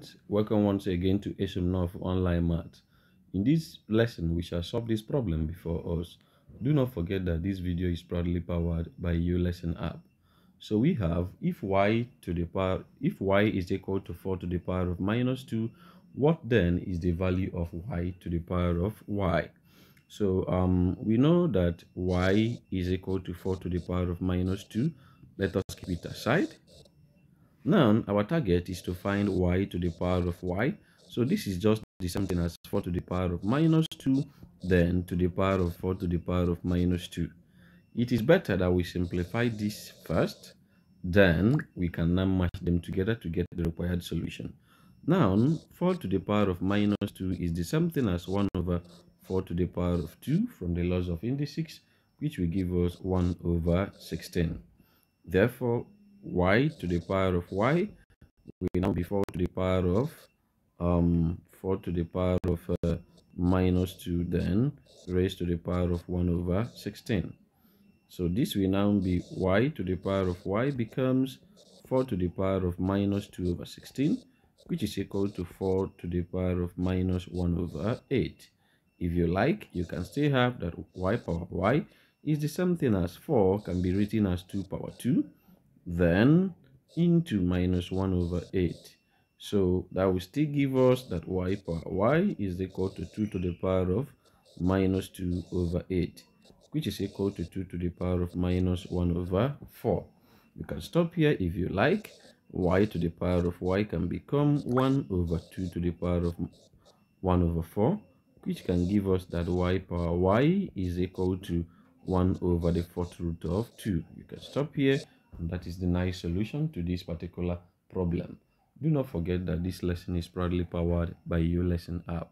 students, welcome once again to North Online Math. In this lesson, we shall solve this problem before us. Do not forget that this video is proudly powered by ULesson app. So we have if y to the power if y is equal to 4 to the power of minus 2, what then is the value of y to the power of y? So um, we know that y is equal to 4 to the power of minus 2. Let us keep it aside now, our target is to find y to the power of y. So this is just the same thing as 4 to the power of minus 2, then to the power of 4 to the power of minus 2. It is better that we simplify this first, then we can now match them together to get the required solution. Now, 4 to the power of minus 2 is the same thing as 1 over 4 to the power of 2 from the laws of indices, which will give us 1 over 16. Therefore, y to the power of y. Will now be 4 to the power of um 4 to the power of uh, minus 2 then raised to the power of 1 over 16 so this will now be y to the power of y becomes 4 to the power of minus 2 over 16 which is equal to 4 to the power of minus 1 over 8 if you like you can still have that y power y is the same thing as 4 can be written as 2 power 2 then into minus 1 over 8. So that will still give us that y power y is equal to 2 to the power of minus 2 over 8, which is equal to 2 to the power of minus 1 over 4. You can stop here if you like. y to the power of y can become 1 over 2 to the power of 1 over 4, which can give us that y power y is equal to 1 over the fourth root of 2. You can stop here that is the nice solution to this particular problem. Do not forget that this lesson is proudly powered by ULesson app.